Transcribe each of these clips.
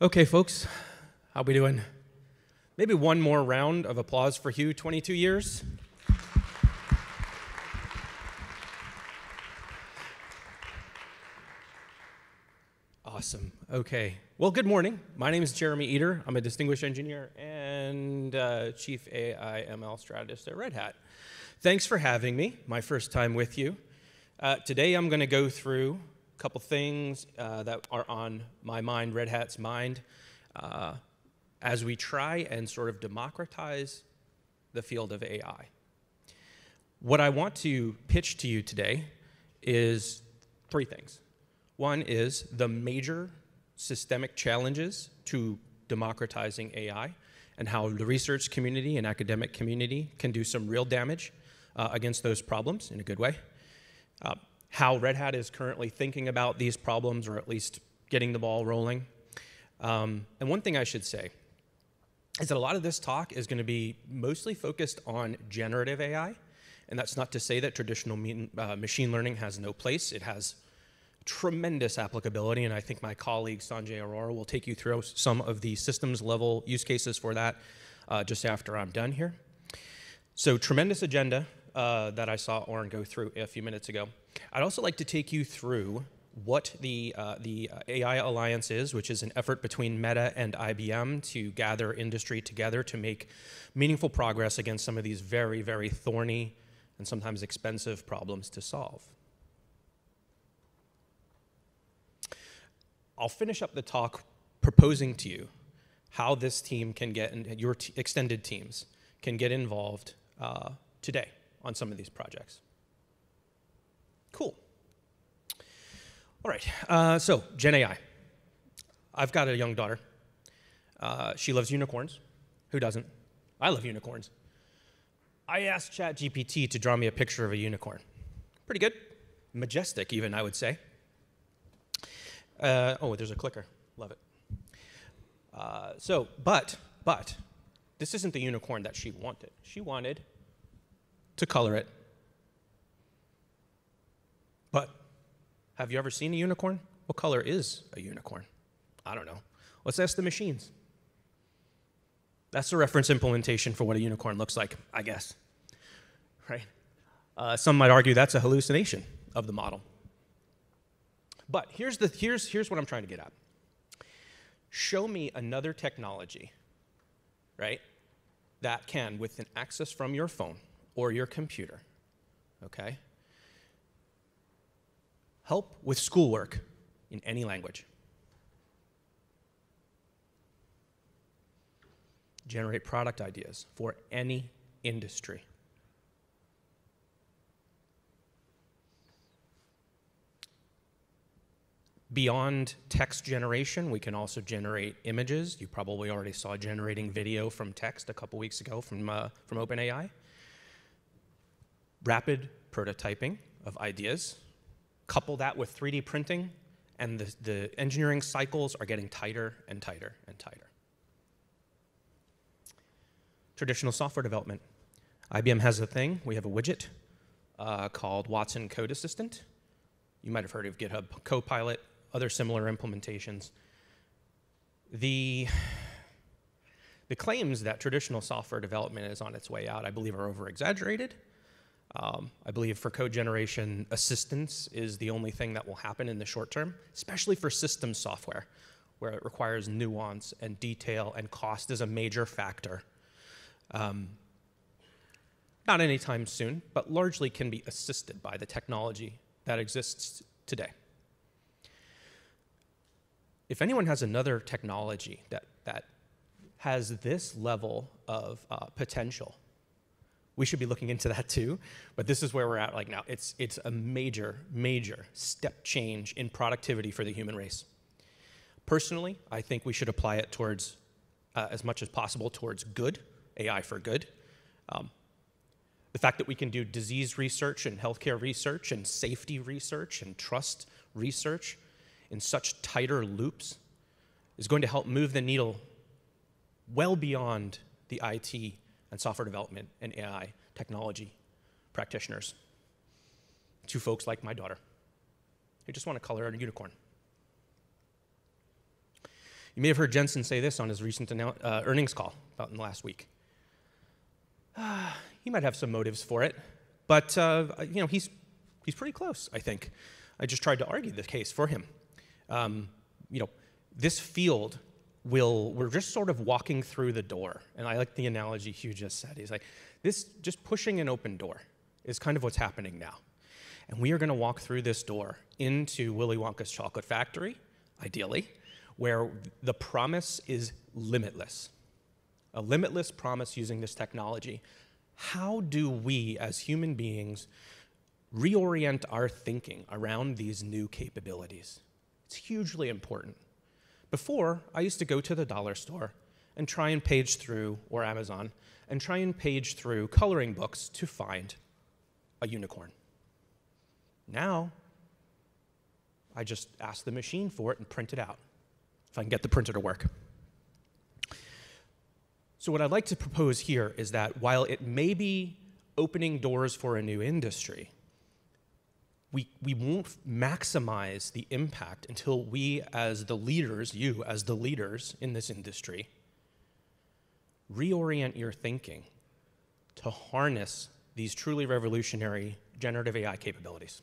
Okay, folks, how we doing? Maybe one more round of applause for Hugh, 22 years. Awesome. Okay. Well, good morning. My name is Jeremy Eder. I'm a distinguished engineer and uh, chief AI ML strategist at Red Hat. Thanks for having me. My first time with you. Uh, today, I'm going to go through couple things uh, that are on my mind, Red Hat's mind, uh, as we try and sort of democratize the field of AI. What I want to pitch to you today is three things. One is the major systemic challenges to democratizing AI and how the research community and academic community can do some real damage uh, against those problems in a good way. Uh, how Red Hat is currently thinking about these problems, or at least getting the ball rolling. Um, and one thing I should say is that a lot of this talk is going to be mostly focused on generative AI. And that's not to say that traditional mean, uh, machine learning has no place. It has tremendous applicability, and I think my colleague Sanjay Arora will take you through some of the systems level use cases for that uh, just after I'm done here. So, tremendous agenda uh, that I saw Orran go through a few minutes ago. I'd also like to take you through what the, uh, the AI Alliance is, which is an effort between Meta and IBM to gather industry together to make meaningful progress against some of these very, very thorny and sometimes expensive problems to solve. I'll finish up the talk proposing to you how this team can get, and your extended teams can get involved uh, today on some of these projects. Cool. All right, uh, so Gen AI. I've got a young daughter. Uh, she loves unicorns. Who doesn't? I love unicorns. I asked ChatGPT to draw me a picture of a unicorn. Pretty good. Majestic, even, I would say. Uh, oh, there's a clicker. Love it. Uh, so, but, but, this isn't the unicorn that she wanted. She wanted to color it. But have you ever seen a unicorn? What color is a unicorn? I don't know. Let's ask the machines. That's the reference implementation for what a unicorn looks like, I guess. Right? Uh, some might argue that's a hallucination of the model. But here's, the, here's, here's what I'm trying to get at. Show me another technology, right, that can, with an access from your phone or your computer, okay, help with schoolwork in any language. Generate product ideas for any industry. Beyond text generation, we can also generate images. You probably already saw generating video from text a couple weeks ago from, uh, from OpenAI. Rapid prototyping of ideas. Couple that with 3D printing, and the, the engineering cycles are getting tighter and tighter and tighter. Traditional software development. IBM has a thing, we have a widget uh, called Watson Code Assistant. You might have heard of GitHub Copilot other similar implementations. The, the claims that traditional software development is on its way out, I believe, are over exaggerated. Um, I believe for code generation, assistance is the only thing that will happen in the short term, especially for system software, where it requires nuance and detail, and cost is a major factor. Um, not anytime soon, but largely can be assisted by the technology that exists today if anyone has another technology that, that has this level of uh, potential, we should be looking into that too. But this is where we're at like now. It's, it's a major, major step change in productivity for the human race. Personally, I think we should apply it towards, uh, as much as possible, towards good, AI for good. Um, the fact that we can do disease research and healthcare research and safety research and trust research in such tighter loops is going to help move the needle well beyond the IT and software development and AI technology practitioners to folks like my daughter who just want to color a unicorn. You may have heard Jensen say this on his recent uh, earnings call about in the last week. Uh, he might have some motives for it, but uh, you know he's he's pretty close. I think. I just tried to argue the case for him. Um, you know, this field will we're just sort of walking through the door, and I like the analogy Hugh just said. He's like, this just pushing an open door is kind of what's happening now. And we are going to walk through this door into Willy Wonka's chocolate factory, ideally, where the promise is limitless. A limitless promise using this technology. How do we as human beings reorient our thinking around these new capabilities? It's hugely important. Before, I used to go to the dollar store and try and page through, or Amazon, and try and page through coloring books to find a unicorn. Now, I just ask the machine for it and print it out, if I can get the printer to work. So, what I'd like to propose here is that while it may be opening doors for a new industry, we, we won't maximize the impact until we, as the leaders, you as the leaders in this industry, reorient your thinking to harness these truly revolutionary generative AI capabilities.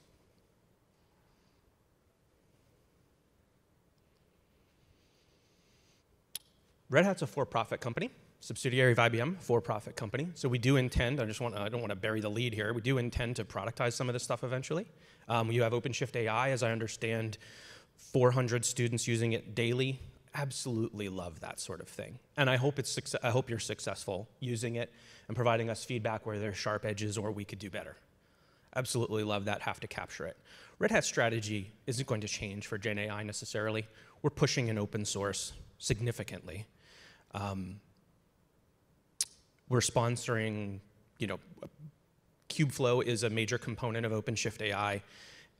Red Hat's a for-profit company, subsidiary of IBM, for-profit company. So we do intend, I just want, I don't want to bury the lead here, we do intend to productize some of this stuff eventually. Um, you have OpenShift AI, as I understand, 400 students using it daily. Absolutely love that sort of thing. And I hope, it's, I hope you're successful using it and providing us feedback where there's sharp edges or we could do better. Absolutely love that, have to capture it. Red Hat's strategy isn't going to change for Gen AI necessarily. We're pushing an open source significantly. Um, we're sponsoring, you know, Kubeflow is a major component of OpenShift AI,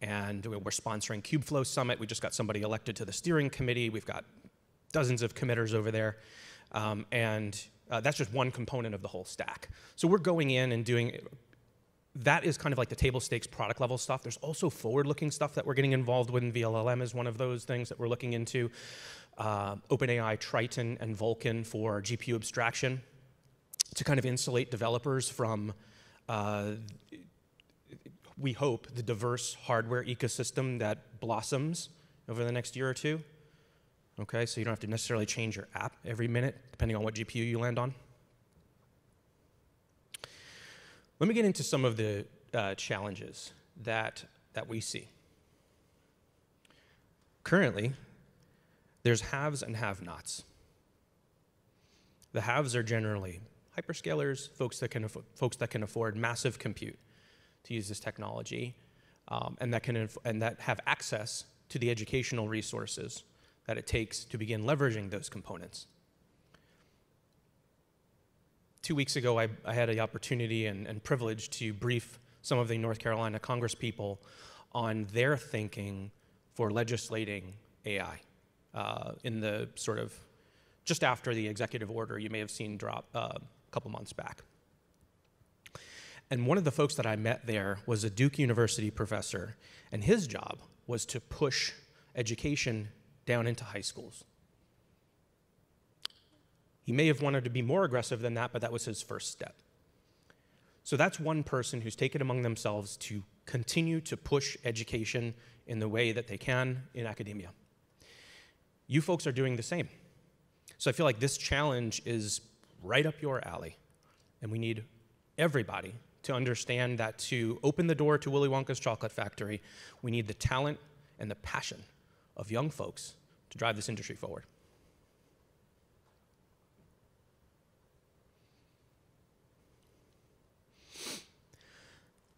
and we're sponsoring Kubeflow Summit. We just got somebody elected to the steering committee. We've got dozens of committers over there, um, and uh, that's just one component of the whole stack. So we're going in and doing that is kind of like the table stakes product level stuff. There's also forward looking stuff that we're getting involved with, and VLLM is one of those things that we're looking into. Uh, OpenAI Triton and Vulkan for GPU abstraction to kind of insulate developers from, uh, we hope, the diverse hardware ecosystem that blossoms over the next year or two. Okay, so you don't have to necessarily change your app every minute, depending on what GPU you land on. Let me get into some of the uh, challenges that, that we see. Currently, there's haves and have-nots. The haves are generally hyperscalers, folks that can, folks that can afford massive compute to use this technology, um, and, that can and that have access to the educational resources that it takes to begin leveraging those components. Two weeks ago, I, I had the opportunity and, and privilege to brief some of the North Carolina Congress people on their thinking for legislating AI uh, in the sort of just after the executive order you may have seen drop uh, couple months back. And one of the folks that I met there was a Duke University professor, and his job was to push education down into high schools. He may have wanted to be more aggressive than that, but that was his first step. So that's one person who's taken among themselves to continue to push education in the way that they can in academia. You folks are doing the same. So I feel like this challenge is right up your alley, and we need everybody to understand that to open the door to Willy Wonka's chocolate factory, we need the talent and the passion of young folks to drive this industry forward.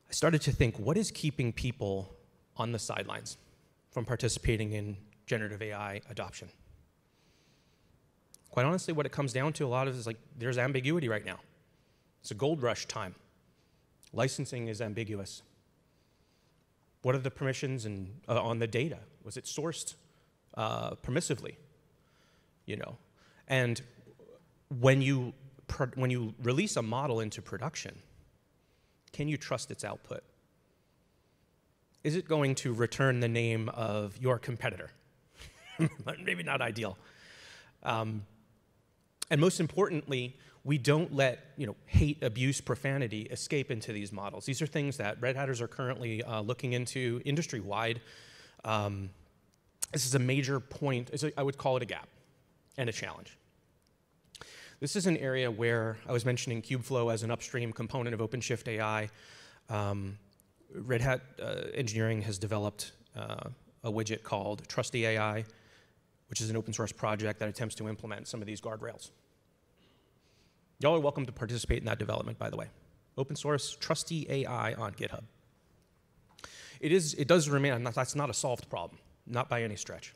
I started to think what is keeping people on the sidelines from participating in generative AI adoption? Quite honestly, what it comes down to a lot of is like there's ambiguity right now. It's a gold rush time. Licensing is ambiguous. What are the permissions and, uh, on the data? Was it sourced uh, permissively? You know, and when you when you release a model into production, can you trust its output? Is it going to return the name of your competitor? Maybe not ideal. Um, and most importantly, we don't let you know hate, abuse, profanity escape into these models. These are things that Red Hatters are currently uh, looking into industry wide. Um, this is a major point. A, I would call it a gap and a challenge. This is an area where I was mentioning Kubeflow as an upstream component of OpenShift AI. Um, Red Hat uh, Engineering has developed uh, a widget called Trusty AI, which is an open source project that attempts to implement some of these guardrails. Y'all are welcome to participate in that development, by the way. Open source, trusty AI on GitHub. It, is, it does remain, that's not a solved problem, not by any stretch.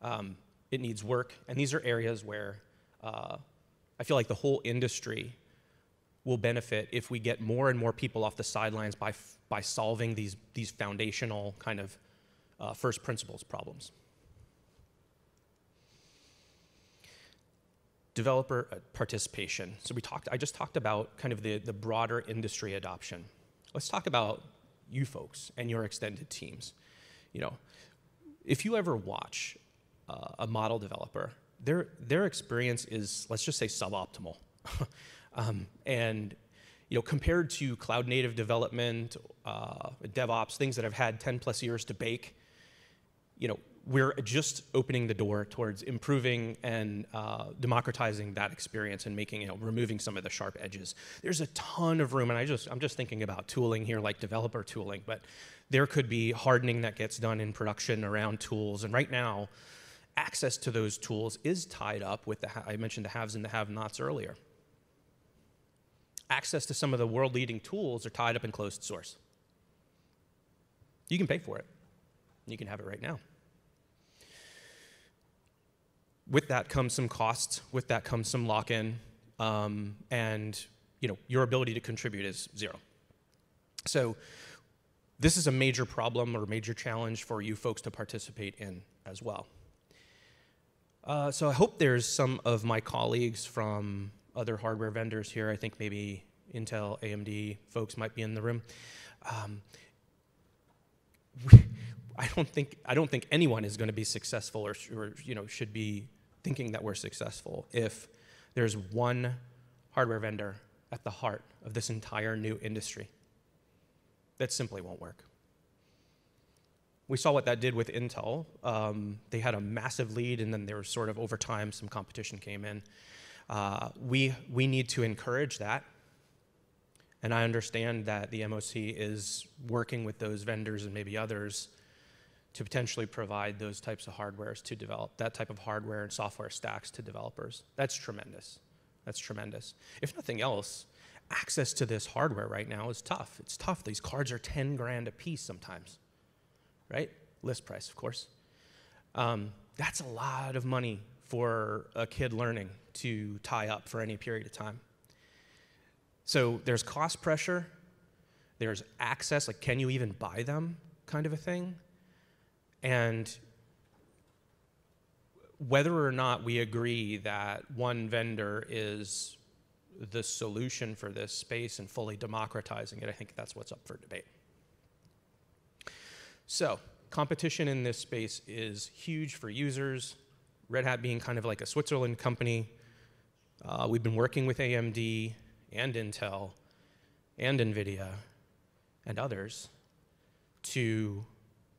Um, it needs work, and these are areas where uh, I feel like the whole industry will benefit if we get more and more people off the sidelines by, by solving these, these foundational kind of uh, first principles problems. Developer uh, participation. So we talked, I just talked about kind of the, the broader industry adoption. Let's talk about you folks and your extended teams. You know, if you ever watch uh, a model developer, their, their experience is, let's just say, suboptimal. um, and you know, compared to cloud native development, uh, DevOps, things that have had 10 plus years to bake, you know, we're just opening the door towards improving and uh, democratizing that experience and making, you know, removing some of the sharp edges. There's a ton of room, and I just, I'm just thinking about tooling here, like developer tooling, but there could be hardening that gets done in production around tools. And right now, access to those tools is tied up with the, I mentioned the haves and the have-nots earlier. Access to some of the world-leading tools are tied up in closed source. You can pay for it. You can have it right now with that comes some costs. With that comes some lock-in, um, and you know your ability to contribute is zero. So this is a major problem or major challenge for you folks to participate in as well. Uh, so I hope there's some of my colleagues from other hardware vendors here. I think maybe Intel, AMD folks might be in the room. Um, I don't think I don't think anyone is going to be successful or, or you know should be thinking that we're successful if there's one hardware vendor at the heart of this entire new industry. That simply won't work. We saw what that did with Intel. Um, they had a massive lead, and then there was sort of over time some competition came in. Uh, we, we need to encourage that. And I understand that the MOC is working with those vendors and maybe others to potentially provide those types of hardwares to develop that type of hardware and software stacks to developers. That's tremendous. That's tremendous. If nothing else, access to this hardware right now is tough. It's tough. These cards are 10 grand a piece sometimes, right? List price, of course. Um, that's a lot of money for a kid learning to tie up for any period of time. So there's cost pressure, there's access, like can you even buy them kind of a thing. And whether or not we agree that one vendor is the solution for this space and fully democratizing it, I think that's what's up for debate. So, competition in this space is huge for users. Red Hat being kind of like a Switzerland company, uh, we've been working with AMD and Intel and NVIDIA and others to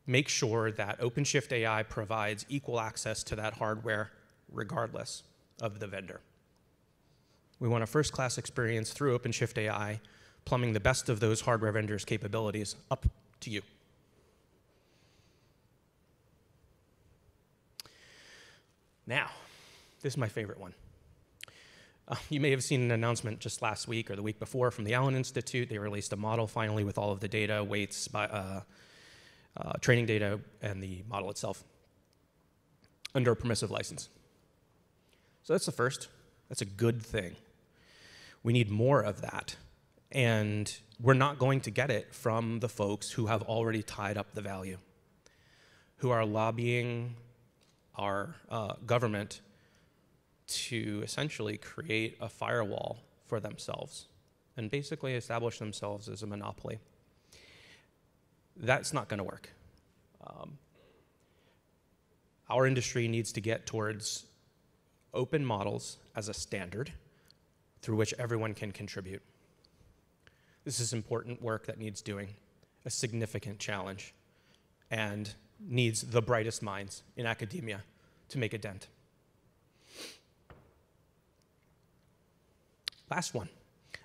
make sure that OpenShift AI provides equal access to that hardware regardless of the vendor. We want a first-class experience through OpenShift AI, plumbing the best of those hardware vendors' capabilities up to you. Now, this is my favorite one. Uh, you may have seen an announcement just last week or the week before from the Allen Institute. They released a model finally with all of the data, weights, by, uh, uh, training data and the model itself under a permissive license. So that's the first. That's a good thing. We need more of that. And we're not going to get it from the folks who have already tied up the value, who are lobbying our uh, government to essentially create a firewall for themselves and basically establish themselves as a monopoly. That's not going to work. Um, our industry needs to get towards open models as a standard through which everyone can contribute. This is important work that needs doing, a significant challenge, and needs the brightest minds in academia to make a dent. Last one.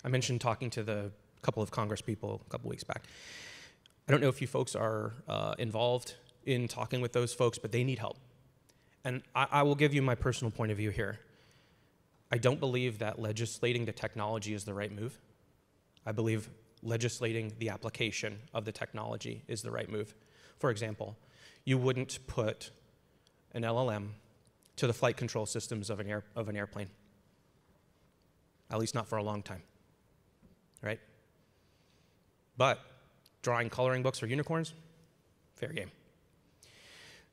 I mentioned talking to the couple of Congress people a couple weeks back. I don't know if you folks are uh, involved in talking with those folks, but they need help. And I, I will give you my personal point of view here. I don't believe that legislating the technology is the right move. I believe legislating the application of the technology is the right move. For example, you wouldn't put an LLM to the flight control systems of an, air, of an airplane, at least not for a long time, right? But drawing coloring books for unicorns, fair game.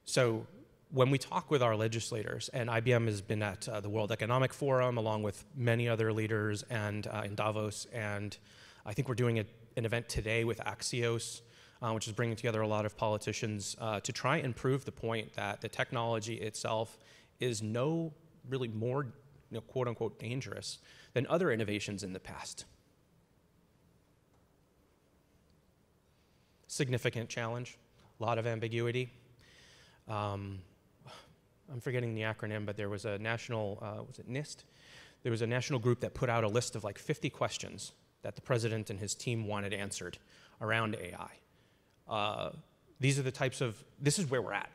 So when we talk with our legislators, and IBM has been at uh, the World Economic Forum along with many other leaders and uh, in Davos, and I think we're doing a, an event today with Axios, uh, which is bringing together a lot of politicians uh, to try and prove the point that the technology itself is no really more you know, quote unquote dangerous than other innovations in the past. Significant challenge, a lot of ambiguity. Um, I'm forgetting the acronym, but there was a national, uh, was it NIST? There was a national group that put out a list of like 50 questions that the president and his team wanted answered around AI. Uh, these are the types of, this is where we're at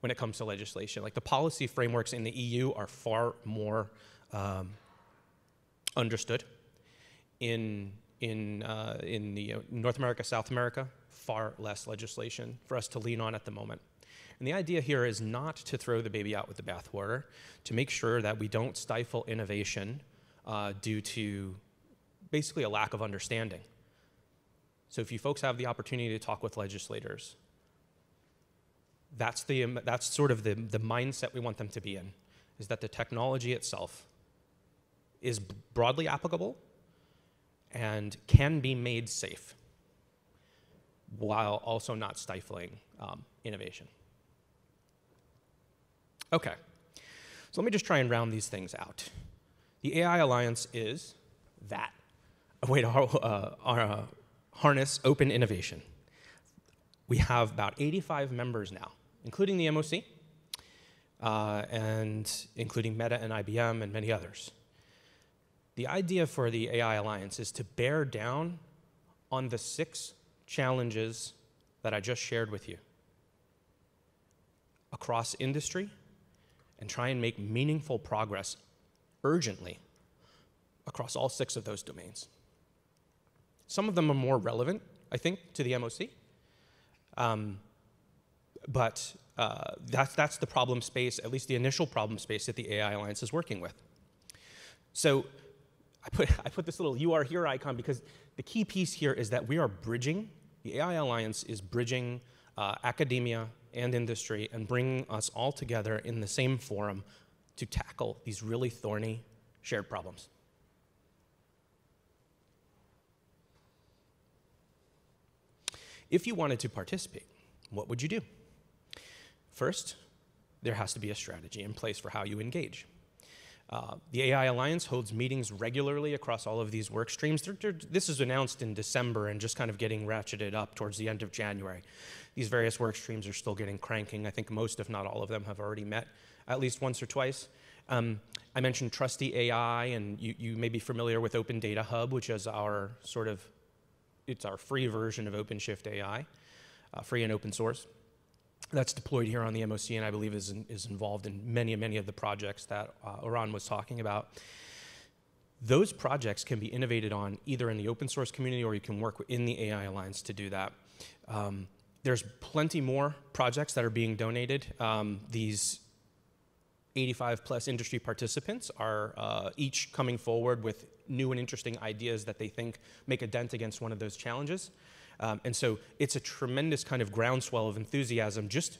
when it comes to legislation. Like the policy frameworks in the EU are far more um, understood. In, in, uh, in the uh, North America, South America, far less legislation for us to lean on at the moment. And the idea here is not to throw the baby out with the bathwater, to make sure that we don't stifle innovation uh, due to basically a lack of understanding. So if you folks have the opportunity to talk with legislators, that's, the, that's sort of the, the mindset we want them to be in, is that the technology itself is broadly applicable and can be made safe while also not stifling um, innovation. Okay, so let me just try and round these things out. The AI Alliance is that, a way to uh, harness open innovation. We have about 85 members now, including the MOC, uh, and including Meta and IBM and many others. The idea for the AI Alliance is to bear down on the six challenges that I just shared with you across industry, and try and make meaningful progress urgently across all six of those domains. Some of them are more relevant, I think, to the MOC. Um, but uh, that's, that's the problem space, at least the initial problem space that the AI Alliance is working with. So I put, I put this little you are here icon because the key piece here is that we are bridging, the AI Alliance is bridging uh, academia and industry and bringing us all together in the same forum to tackle these really thorny shared problems. If you wanted to participate, what would you do? First, there has to be a strategy in place for how you engage. Uh, the AI Alliance holds meetings regularly across all of these work streams. They're, they're, this is announced in December and just kind of getting ratcheted up towards the end of January. These various work streams are still getting cranking. I think most, if not all of them, have already met at least once or twice. Um, I mentioned Trusty AI, and you, you may be familiar with Open Data Hub, which is our sort of, it's our free version of OpenShift AI, uh, free and open source that's deployed here on the MOC and I believe is, in, is involved in many, many of the projects that uh, Orran was talking about. Those projects can be innovated on either in the open source community or you can work in the AI Alliance to do that. Um, there's plenty more projects that are being donated. Um, these 85 plus industry participants are uh, each coming forward with new and interesting ideas that they think make a dent against one of those challenges. Um, and so it's a tremendous kind of groundswell of enthusiasm just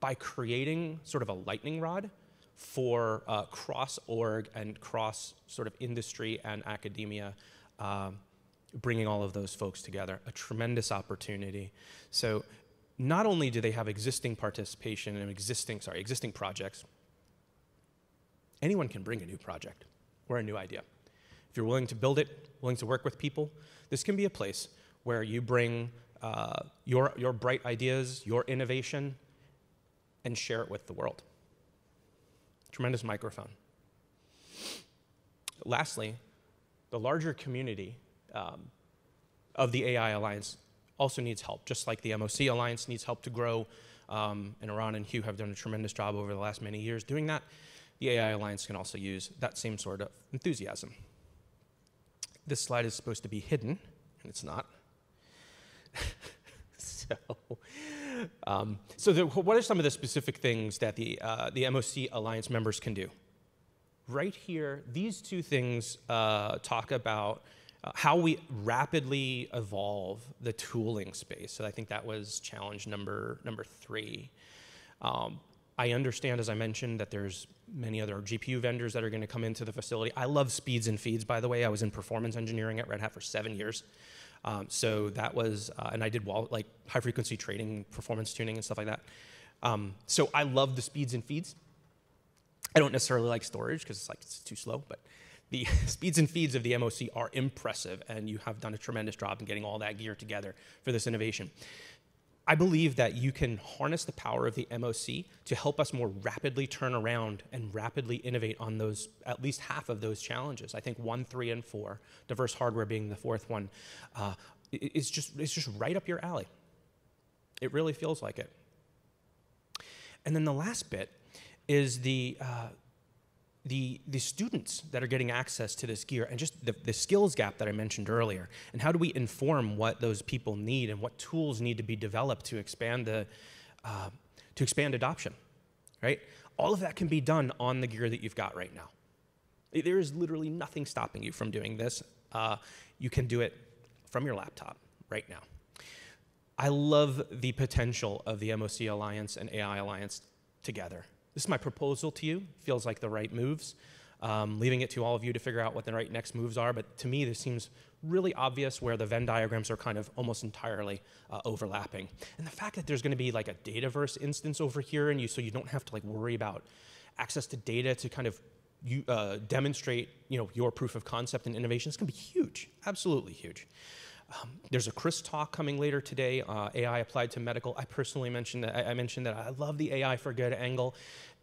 by creating sort of a lightning rod for uh, cross org and cross sort of industry and academia, uh, bringing all of those folks together. A tremendous opportunity. So not only do they have existing participation and existing, sorry, existing projects, anyone can bring a new project or a new idea. If you're willing to build it, willing to work with people, this can be a place where you bring uh, your, your bright ideas, your innovation, and share it with the world. Tremendous microphone. Lastly, the larger community um, of the AI Alliance also needs help, just like the MOC Alliance needs help to grow. Um, and Orran and Hugh have done a tremendous job over the last many years doing that. The AI Alliance can also use that same sort of enthusiasm. This slide is supposed to be hidden, and it's not. So, um, so the, what are some of the specific things that the, uh, the MOC Alliance members can do? Right here, these two things uh, talk about uh, how we rapidly evolve the tooling space. So I think that was challenge number, number three. Um, I understand, as I mentioned, that there's many other GPU vendors that are going to come into the facility. I love speeds and feeds, by the way. I was in performance engineering at Red Hat for seven years. Um, so that was, uh, and I did wall, like high frequency trading, performance tuning, and stuff like that. Um, so I love the speeds and feeds. I don't necessarily like storage because it's like it's too slow, but the speeds and feeds of the MOC are impressive, and you have done a tremendous job in getting all that gear together for this innovation. I believe that you can harness the power of the MOC to help us more rapidly turn around and rapidly innovate on those, at least half of those challenges. I think one, three, and four, diverse hardware being the fourth one, uh, is just, it's just right up your alley. It really feels like it. And then the last bit is the, uh, the, the students that are getting access to this gear and just the, the skills gap that I mentioned earlier. And how do we inform what those people need and what tools need to be developed to expand, the, uh, to expand adoption, right? All of that can be done on the gear that you've got right now. There is literally nothing stopping you from doing this. Uh, you can do it from your laptop right now. I love the potential of the MOC Alliance and AI Alliance together. This is my proposal to you. Feels like the right moves. Um, leaving it to all of you to figure out what the right next moves are. But to me, this seems really obvious where the Venn diagrams are kind of almost entirely uh, overlapping. And the fact that there's going to be like a Dataverse instance over here, and you so you don't have to like worry about access to data to kind of you, uh, demonstrate you know your proof of concept and innovation is going to be huge, absolutely huge. Um, there's a Chris talk coming later today, uh, AI applied to medical. I personally mentioned that I, I, mentioned that I love the AI for good angle.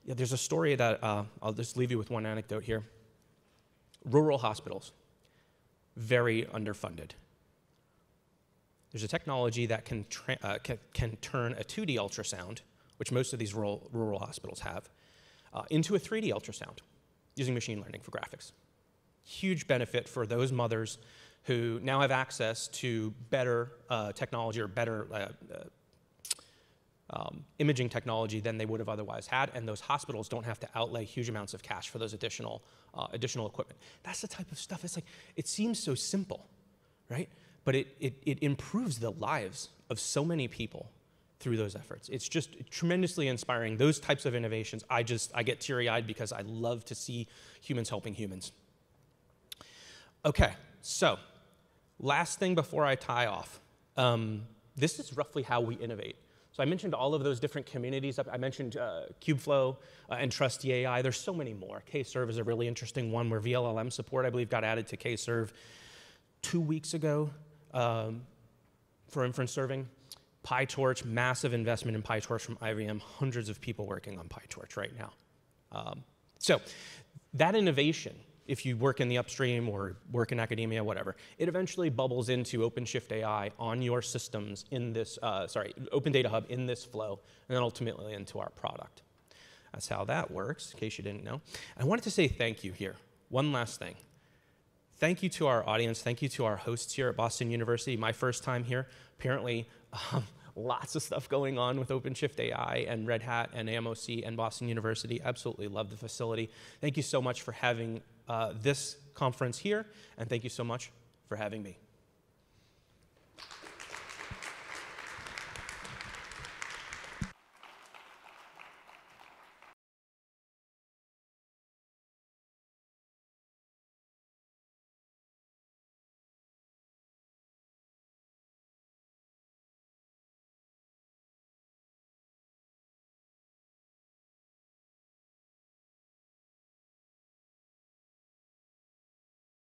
Yeah, there's a story that uh, I'll just leave you with one anecdote here. Rural hospitals, very underfunded. There's a technology that can, uh, can, can, turn a 2D ultrasound, which most of these rural, rural hospitals have, uh, into a 3D ultrasound using machine learning for graphics. Huge benefit for those mothers who now have access to better uh, technology or better uh, uh, um, imaging technology than they would have otherwise had, and those hospitals don't have to outlay huge amounts of cash for those additional, uh, additional equipment. That's the type of stuff, it's like, it seems so simple, right? But it, it, it improves the lives of so many people through those efforts. It's just tremendously inspiring. Those types of innovations, I just, I get teary-eyed because I love to see humans helping humans. Okay, so Last thing before I tie off. Um, this is roughly how we innovate. So I mentioned all of those different communities. I mentioned uh, Kubeflow uh, and Trusty AI. There's so many more. Kserve is a really interesting one where VLLM support, I believe, got added to Kserve two weeks ago um, for inference serving. PyTorch, massive investment in PyTorch from IBM, hundreds of people working on PyTorch right now. Um, so that innovation if you work in the upstream or work in academia, whatever, it eventually bubbles into OpenShift AI on your systems in this, uh, sorry, Open Data Hub in this flow, and then ultimately into our product. That's how that works, in case you didn't know. I wanted to say thank you here. One last thing. Thank you to our audience. Thank you to our hosts here at Boston University. My first time here. Apparently, um, lots of stuff going on with OpenShift AI and Red Hat and AMOC and Boston University. Absolutely love the facility. Thank you so much for having uh, this conference here, and thank you so much for having me.